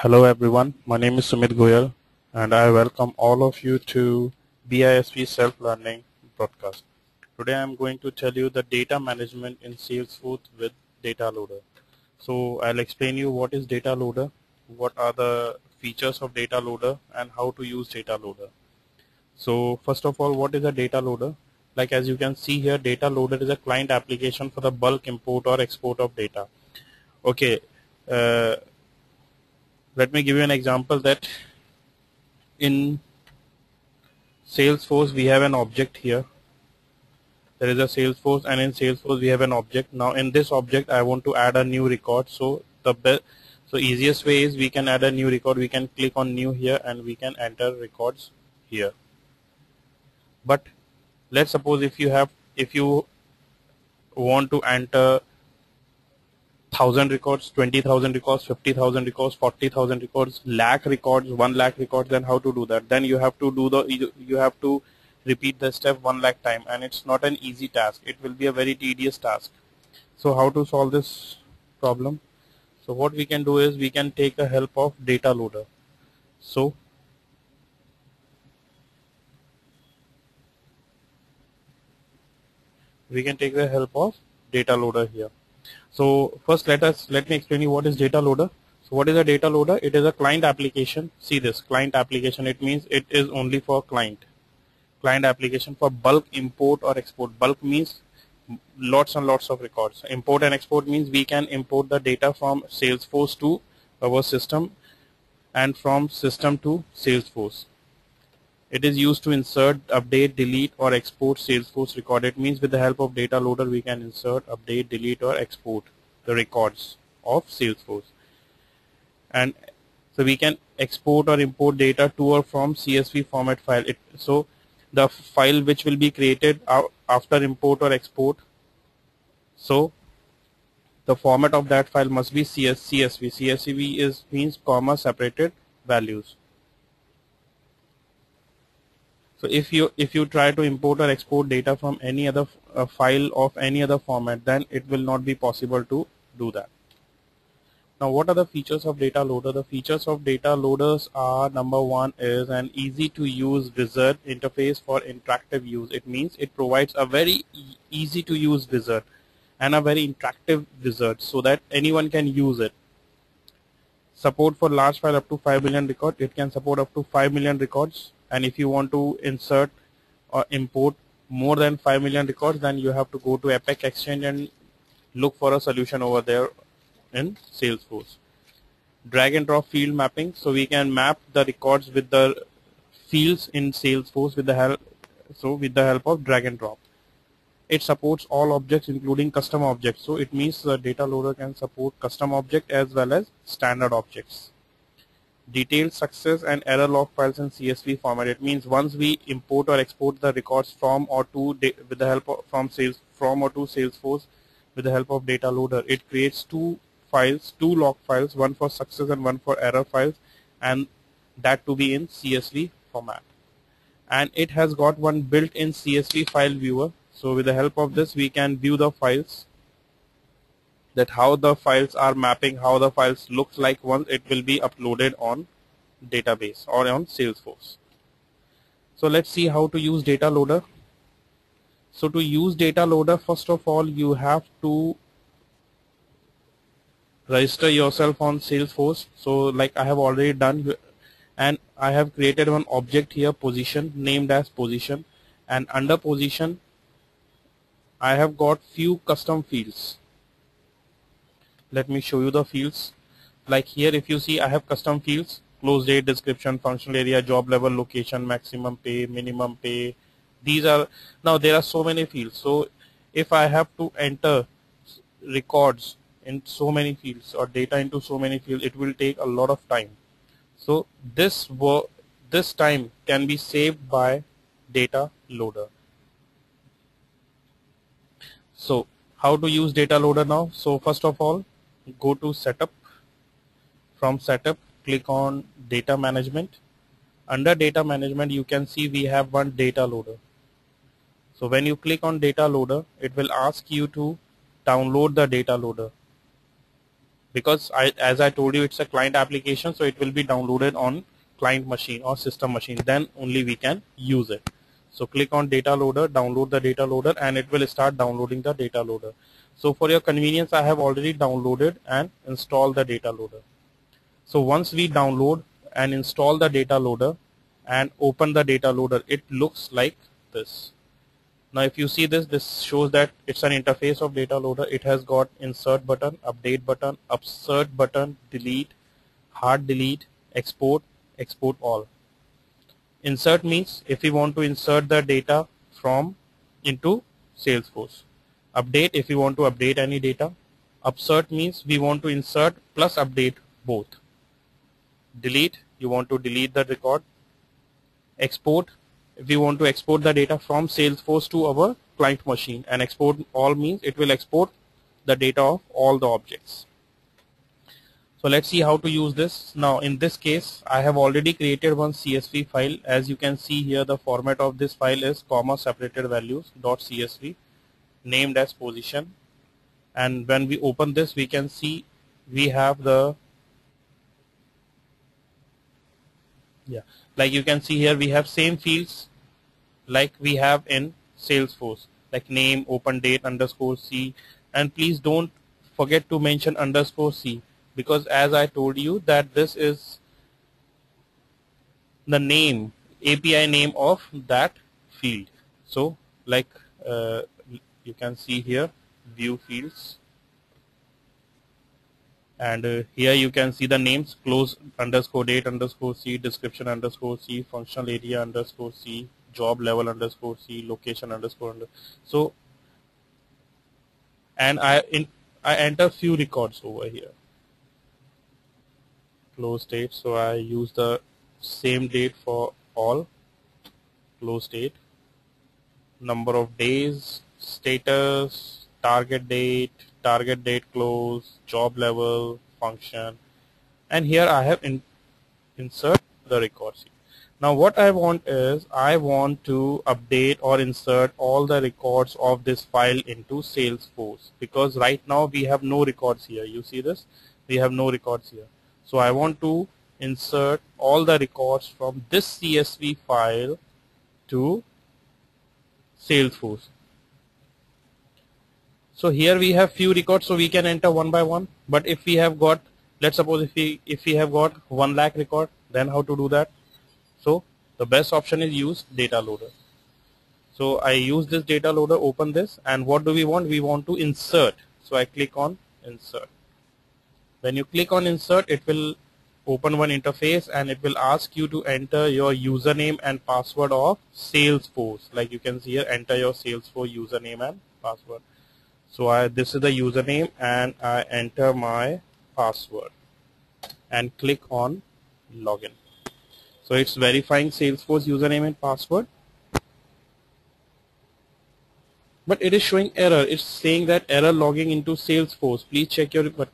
Hello everyone, my name is Sumit Goyal and I welcome all of you to BISP Self-Learning broadcast. Today I am going to tell you the data management in Salesforce with Data Loader. So I'll explain you what is Data Loader, what are the features of Data Loader and how to use Data Loader. So first of all, what is a Data Loader? Like as you can see here, Data Loader is a client application for the bulk import or export of data. Okay, uh, let me give you an example that in Salesforce we have an object here. There is a Salesforce and in Salesforce we have an object. Now in this object I want to add a new record. So the so easiest way is we can add a new record. We can click on new here and we can enter records here. But let's suppose if you have if you want to enter thousand records, twenty thousand records, fifty thousand records, forty thousand records, lakh records, one lakh records, then how to do that? Then you have to do the you, you have to repeat the step one lakh time and it's not an easy task. It will be a very tedious task. So how to solve this problem? So what we can do is we can take the help of data loader. So we can take the help of data loader here. So first let us let me explain you what is data loader. So what is a data loader? It is a client application. See this client application. It means it is only for client. Client application for bulk import or export. Bulk means lots and lots of records. Import and export means we can import the data from Salesforce to our system and from system to Salesforce. It is used to insert, update, delete or export Salesforce record. It means with the help of data loader we can insert, update, delete or export the records of Salesforce. And so we can export or import data to or from CSV format file. It, so the file which will be created after import or export. So the format of that file must be CS, CSV. CSV is means comma separated values. So if you if you try to import or export data from any other uh, file of any other format, then it will not be possible to do that. Now, what are the features of data loader? The features of data loaders are number one is an easy to use wizard interface for interactive use. It means it provides a very e easy to use wizard and a very interactive wizard so that anyone can use it. Support for large file up to 5 million records. It can support up to 5 million records and if you want to insert or import more than 5 million records then you have to go to Apex Exchange and look for a solution over there in Salesforce. Drag and drop field mapping so we can map the records with the fields in Salesforce with the help so with the help of drag and drop. It supports all objects including custom objects so it means the data loader can support custom object as well as standard objects detailed success and error log files in CSV format. It means once we import or export the records from or to with the help of from sales from or to Salesforce with the help of data loader, it creates two files, two log files, one for success and one for error files, and that to be in CSV format. And it has got one built-in CSV file viewer. So with the help of this, we can view the files that how the files are mapping, how the files looks like once it will be uploaded on database or on Salesforce. So let's see how to use data loader. So to use data loader, first of all, you have to register yourself on Salesforce. So like I have already done and I have created one object here position named as position and under position I have got few custom fields let me show you the fields. Like here if you see I have custom fields. Close date description functional area job level location maximum pay minimum pay. These are now there are so many fields. So if I have to enter records in so many fields or data into so many fields it will take a lot of time. So this this time can be saved by data loader. So how to use data loader now? So first of all go to setup. From setup click on data management. Under data management you can see we have one data loader. So when you click on data loader it will ask you to download the data loader. Because I, as I told you it's a client application so it will be downloaded on client machine or system machine. Then only we can use it. So click on data loader download the data loader and it will start downloading the data loader so for your convenience I have already downloaded and installed the data loader. So once we download and install the data loader and open the data loader it looks like this. Now if you see this this shows that it's an interface of data loader. It has got insert button update button upsert button delete hard delete export export all. Insert means if we want to insert the data from into Salesforce update if we want to update any data. Upsert means we want to insert plus update both. Delete you want to delete the record. Export if we want to export the data from Salesforce to our client machine and export all means it will export the data of all the objects. So let's see how to use this. Now in this case I have already created one CSV file. As you can see here the format of this file is comma separated values dot CSV named as position. And when we open this we can see we have the yeah like you can see here we have same fields like we have in Salesforce like name open date underscore C. And please don't forget to mention underscore C because as I told you that this is the name API name of that field. So like uh, you can see here view fields. And uh, here you can see the names close underscore date underscore c description underscore c functional area underscore c job level underscore c location underscore under so and I in I enter few records over here. Close date so I use the same date for all. Close date. Number of days status target date target date close, job level, function, and here I have in, insert the records. Now what I want is I want to update or insert all the records of this file into Salesforce because right now we have no records here. You see this? We have no records here. So I want to insert all the records from this CSV file to Salesforce. So here we have few records so we can enter one by one. But if we have got let's suppose if we if we have got 1 lakh record then how to do that? So the best option is use data loader. So I use this data loader open this and what do we want? We want to insert. So I click on insert. When you click on insert it will open one interface and it will ask you to enter your username and password of Salesforce. Like you can see here enter your Salesforce username and password so I, this is the username and I enter my password and click on login. So it's verifying Salesforce username and password. But it is showing error. It's saying that error logging into Salesforce. Please check your but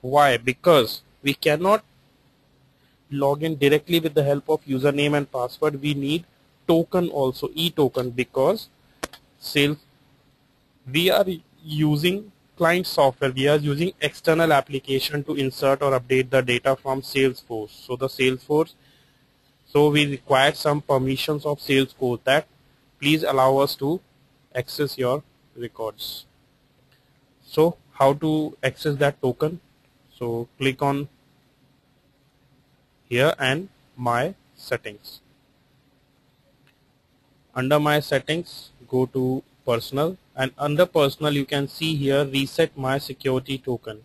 why? Because we cannot log in directly with the help of username and password. We need token also, e-token because sales we are using client software we are using external application to insert or update the data from Salesforce. So the Salesforce so we require some permissions of Salesforce that please allow us to access your records. So how to access that token? So click on here and my settings. Under my settings go to personal and under personal you can see here reset my security token.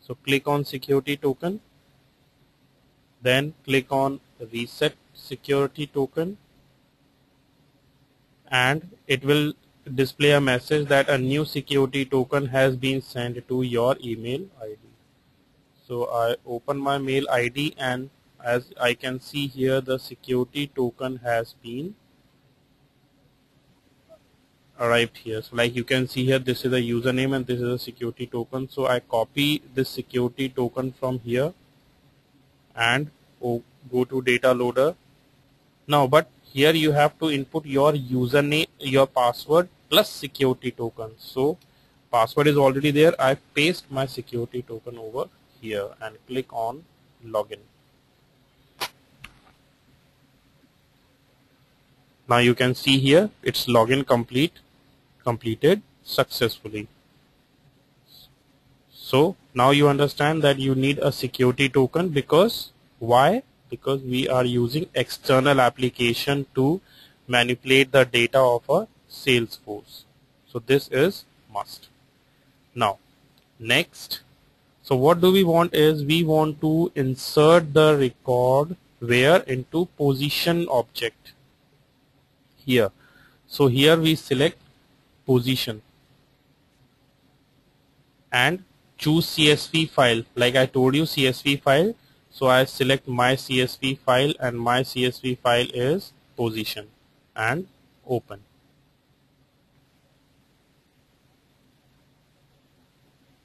So click on security token then click on reset security token and it will display a message that a new security token has been sent to your email ID so I open my mail ID and as I can see here the security token has been arrived here. So like you can see here this is a username and this is a security token. So I copy this security token from here and oh, go to data loader. Now but here you have to input your username your password plus security token. So password is already there. I paste my security token over here and click on login now you can see here it's login complete completed successfully. So now you understand that you need a security token because why? Because we are using external application to manipulate the data of a Salesforce. So this is must. Now next. So what do we want is we want to insert the record where into position object here. So here we select position and choose CSV file. Like I told you CSV file. So I select my CSV file and my CSV file is position and open.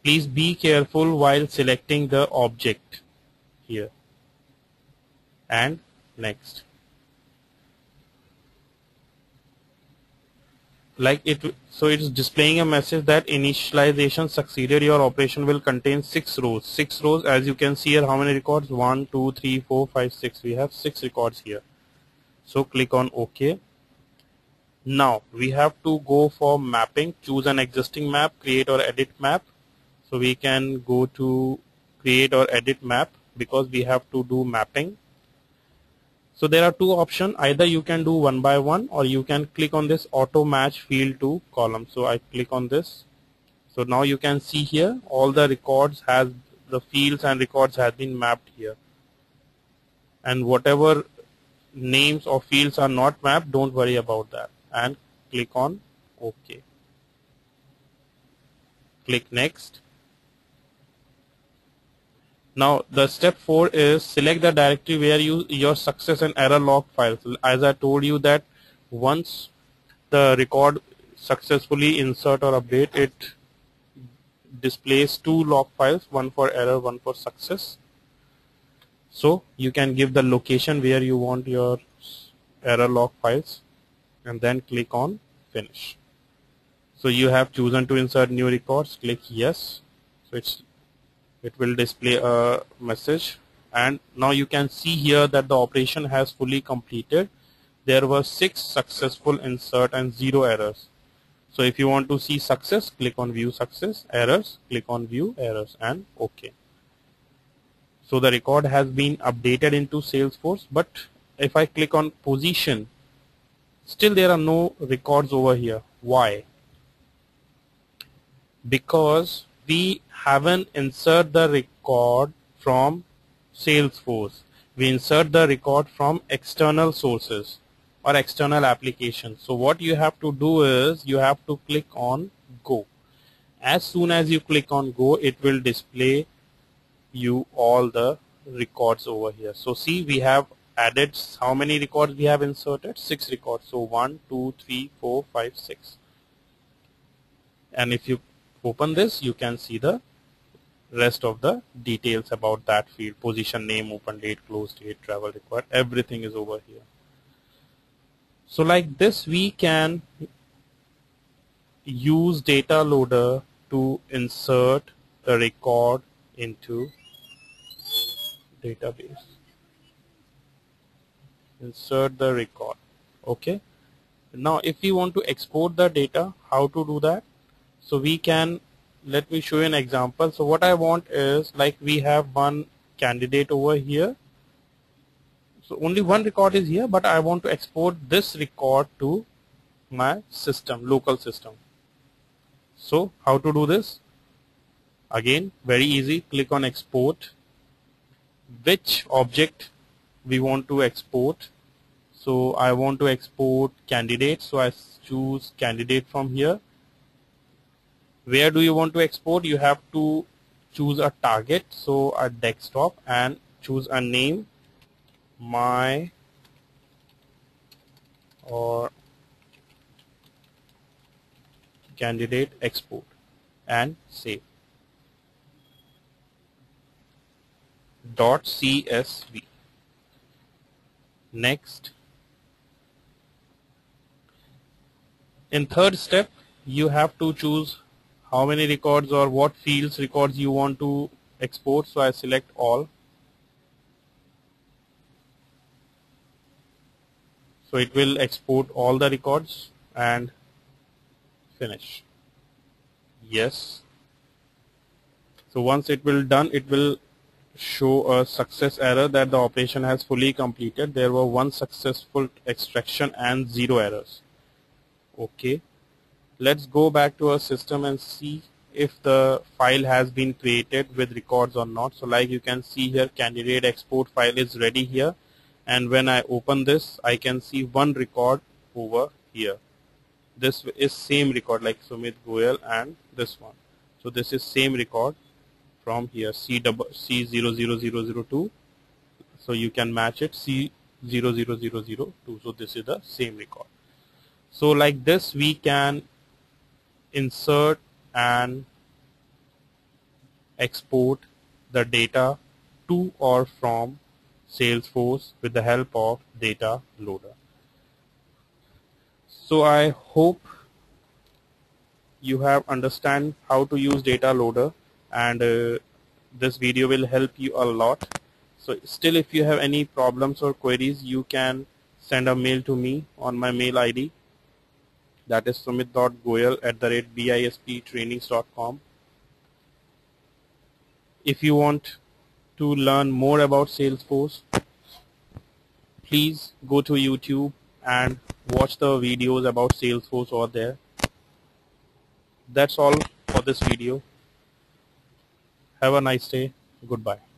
Please be careful while selecting the object here. And next like it so it is displaying a message that initialization succeeded. Your operation will contain six rows. Six rows as you can see here how many records? One two three four five six. We have six records here. So click on ok. Now we have to go for mapping. Choose an existing map create or edit map. So we can go to create or edit map because we have to do mapping so there are two options. Either you can do one by one or you can click on this auto match field to column. So I click on this. So now you can see here all the records has the fields and records has been mapped here. And whatever names or fields are not mapped, don't worry about that. And click on OK. Click next. Now the step 4 is select the directory where you your success and error log files. As I told you that once the record successfully insert or update it displays two log files one for error one for success. So you can give the location where you want your error log files and then click on finish. So you have chosen to insert new records click yes. So it's it will display a message. And now you can see here that the operation has fully completed. There were six successful insert and zero errors. So if you want to see success click on view success errors click on view errors and ok. So the record has been updated into Salesforce but if I click on position still there are no records over here. Why? Because we haven't insert the record from Salesforce. We insert the record from external sources or external applications. So what you have to do is you have to click on go. As soon as you click on go, it will display you all the records over here. So see we have added how many records we have inserted? Six records. So one, two, three, four, five, six. And if you open this you can see the rest of the details about that field. Position name open date close date travel required. Everything is over here. So like this we can use data loader to insert the record into database. Insert the record. Okay? Now if you want to export the data how to do that so we can let me show you an example. So what I want is like we have one candidate over here. So only one record is here but I want to export this record to my system local system. So how to do this? Again very easy. Click on export. Which object we want to export? So I want to export candidate. So I choose candidate from here where do you want to export? You have to choose a target so a desktop and choose a name my or candidate export and save. Dot csv next. In third step you have to choose how many records or what fields records you want to export so I select all. So it will export all the records and finish. Yes. So once it will done it will show a success error that the operation has fully completed. There were one successful extraction and zero errors. Okay let's go back to our system and see if the file has been created with records or not. So like you can see here candidate export file is ready here. And when I open this I can see one record over here. This is same record like Sumit Goyal and this one. So this is same record from here C double C zero zero zero zero two. So you can match it C zero zero zero zero two. So this is the same record. So like this we can insert and export the data to or from Salesforce with the help of data loader. So I hope you have understand how to use data loader and uh, this video will help you a lot. So still if you have any problems or queries you can send a mail to me on my mail ID that is sumit.goyal at the rate bisptrainings.com. If you want to learn more about Salesforce, please go to YouTube and watch the videos about Salesforce over there. That's all for this video. Have a nice day. Goodbye.